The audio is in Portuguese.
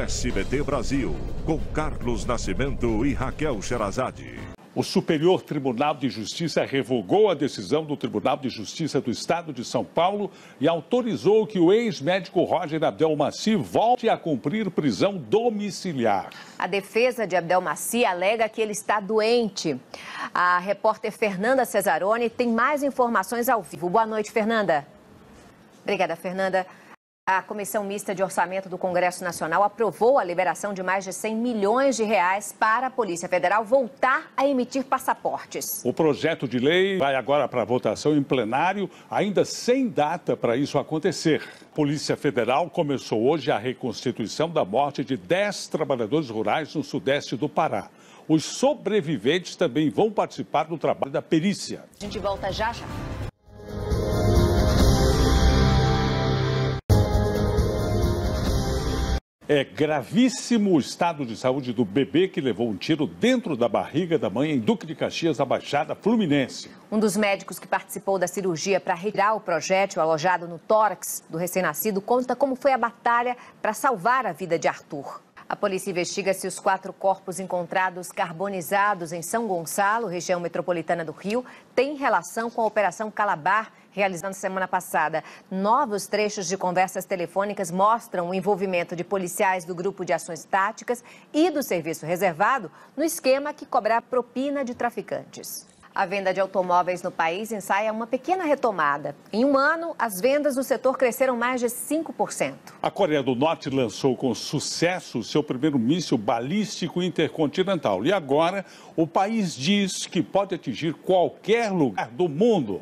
SBT Brasil, com Carlos Nascimento e Raquel Sherazade. O Superior Tribunal de Justiça revogou a decisão do Tribunal de Justiça do Estado de São Paulo e autorizou que o ex-médico Roger Abdelmaci volte a cumprir prisão domiciliar. A defesa de Abdelmaci alega que ele está doente. A repórter Fernanda Cesaroni tem mais informações ao vivo. Boa noite, Fernanda. Obrigada, Fernanda. A Comissão Mista de Orçamento do Congresso Nacional aprovou a liberação de mais de 100 milhões de reais para a Polícia Federal voltar a emitir passaportes. O projeto de lei vai agora para votação em plenário, ainda sem data para isso acontecer. A Polícia Federal começou hoje a reconstituição da morte de 10 trabalhadores rurais no sudeste do Pará. Os sobreviventes também vão participar do trabalho da perícia. A gente volta já já. É gravíssimo o estado de saúde do bebê que levou um tiro dentro da barriga da mãe em Duque de Caxias, na Baixada Fluminense. Um dos médicos que participou da cirurgia para retirar o projétil alojado no tórax do recém-nascido conta como foi a batalha para salvar a vida de Arthur. A polícia investiga se os quatro corpos encontrados carbonizados em São Gonçalo, região metropolitana do Rio, têm relação com a Operação Calabar, realizada semana passada. Novos trechos de conversas telefônicas mostram o envolvimento de policiais do Grupo de Ações Táticas e do Serviço Reservado no esquema que cobra propina de traficantes. A venda de automóveis no país ensaia uma pequena retomada. Em um ano, as vendas do setor cresceram mais de 5%. A Coreia do Norte lançou com sucesso seu primeiro míssil balístico intercontinental. E agora, o país diz que pode atingir qualquer lugar do mundo.